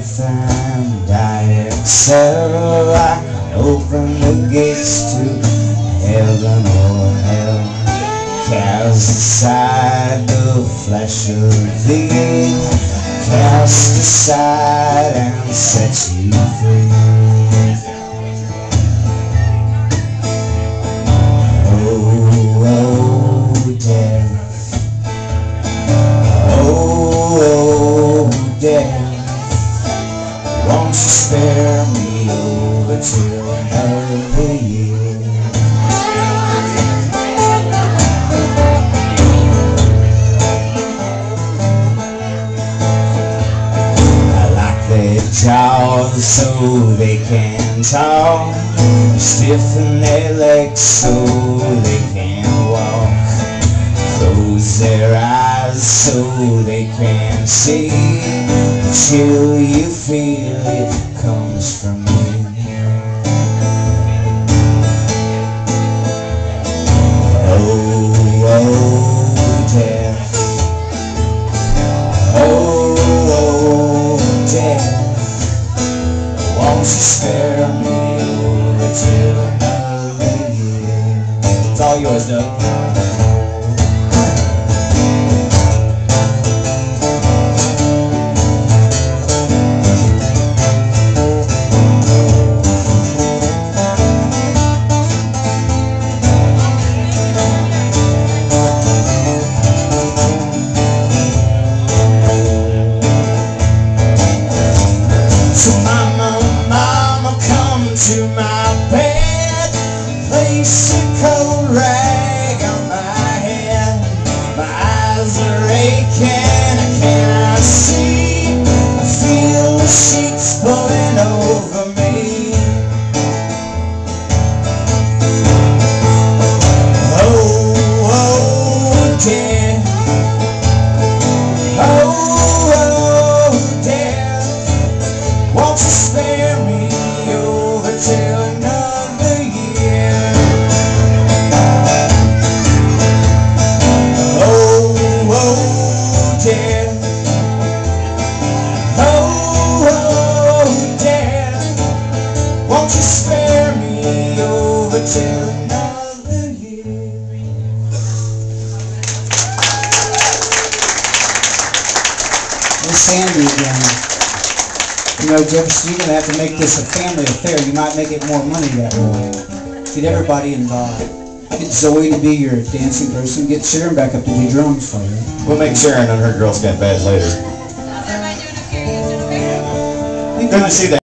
breath and I exhale I can open the gates to heaven or hell. Cast aside the flesh of thee. Cast aside and set you spare me over till another year. I like their jaws so they can talk. Stiffen their legs so they can walk. Close their eyes so they can see Chill you feel it comes from me Oh, oh, death Oh, oh, Won't you spare me over till another year It's all yours, Doug feel Miss Sandy again. You know, Jefferson, you're gonna have to make this a family affair. You might make it more money that way. Get everybody involved. Get Zoe to be your dancing person. Get Sharon back up to do drums for you. We'll make Sharon and her Girl Scout badge later. How's everybody doing up here? You doing okay? Good to see that.